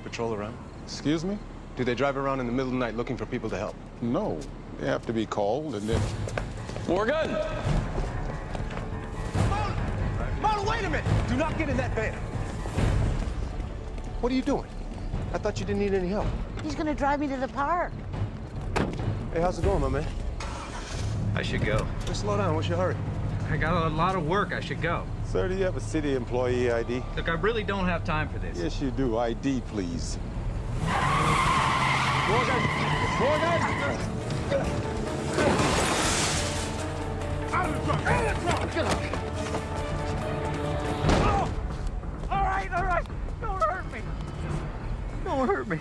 and patrol around? Excuse me? Do they drive around in the middle of the night looking for people to help? No. They have to be called and then... Morgan! Marlon, wait a minute! Do not get in that van. What are you doing? I thought you didn't need any help. He's gonna drive me to the park. Hey, how's it going, my man? I should go. Just slow down. What's your hurry? I got a lot of work. I should go. Sir, do you have a city employee ID? Look, I really don't have time for this. Yes, you do. ID, please. Morgan! Morgan! Out of the truck! Out of the truck! Get up! All right, all right. Don't hurt me. Don't hurt me.